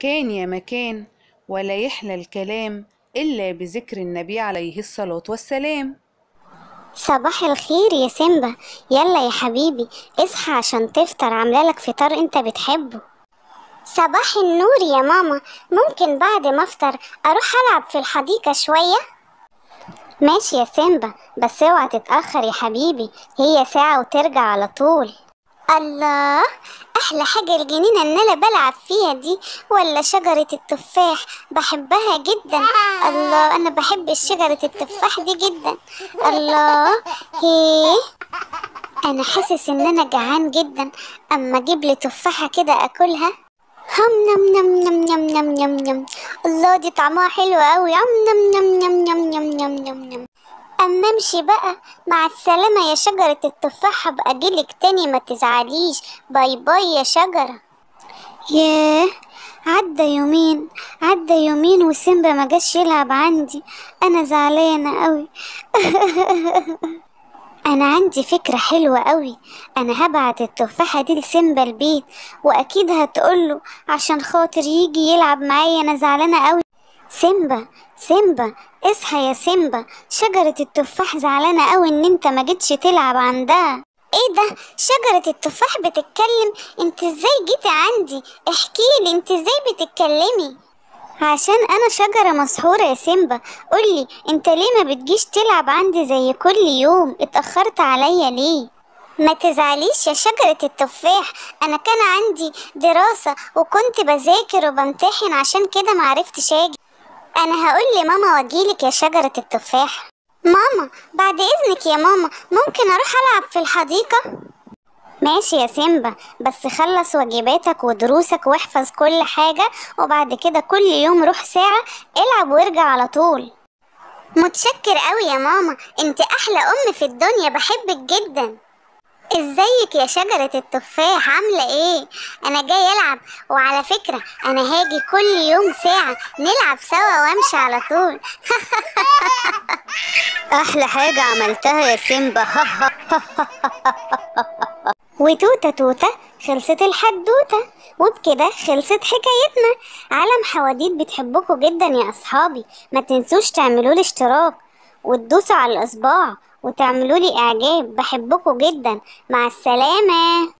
كان يا مكان ولا يحلى الكلام إلا بذكر النبي عليه الصلاة والسلام. صباح الخير يا سيمبا. يلا يا حبيبي اصحى عشان تفطر عاملة لك فطار انت بتحبه. صباح النور يا ماما. ممكن بعد ما افطر أروح العب في الحديقة شوية؟ ماشي يا سيمبا بس اوعى تتأخر يا حبيبي. هي ساعة وترجع على طول. الله. أحلى حاجة الجنينة إن أنا بلعب فيها دي ولا شجرة التفاح؟ بحبها جدا. الله أنا بحب شجرة التفاح دي جدا. الله. هي أنا حاسس إن أنا جعان جدا. أما أجيب لي تفاحة كده أكلها. هم نم نم نم نم نم نم. الله دي طعمها حلو أوي. هم نم نم نم نم نم نم. امشي بقى. مع السلامة يا شجرة التفاح هبقى أجيلك تاني ما تزعليش. bye bye يا شجرة. ياه عدى يومين عدى يومين وسيمبا ما جاش يلعب عندي. أنا زعلانة قوي أنا عندي فكرة حلوة قوي أنا هبعت التفاحة دي لسيمبا البيت وأكيد هتقوله عشان خاطر يجي يلعب معايا. أنا زعلانة قوي سيمبا سيمبا اصحى يا سيمبا. شجرة التفاح زعلانة قوي إن أنت ما جيتش تلعب عندها. إيه ده؟ شجرة التفاح بتتكلم؟ أنت إزاي جيتي عندي؟ احكيلي أنت إزاي بتتكلمي؟ عشان أنا شجرة مسحورة يا سيمبا. قولي أنت ليه ما بتجيش تلعب عندي زي كل يوم؟ اتأخرت عليا ليه؟ ما تزعليش يا شجرة التفاح. أنا كان عندي دراسة وكنت بذاكر وبمتحن عشان كده معرفتش أجي. أنا هقول لماما وأجيلك يا شجرة التفاح. ماما بعد إذنك يا ماما ممكن أروح ألعب في الحديقة؟ ماشي يا سيمبا بس خلص واجباتك ودروسك واحفظ كل حاجة وبعد كده كل يوم روح ساعة العب وارجع على طول. متشكر قوي يا ماما أنت أحلى أم في الدنيا بحبك جدا. ازيك يا شجرة التفاح؟ عاملة إيه؟ أنا جاي العب. وعلى فكرة أنا هاجي كل يوم ساعة نلعب سوا وامشي على طول. أحلى حاجة عملتها يا سيمبا. وتوتة توتة خلصت الحدوتة وبكده خلصت حكايتنا. عالم حواديت بتحبكم جدا يا أصحابي. ما تنسوش تعملوا لي اشتراك. وتدوسوا على الإصبع وتعملوا لي إعجاب. بحبكم جدا. مع السلامة.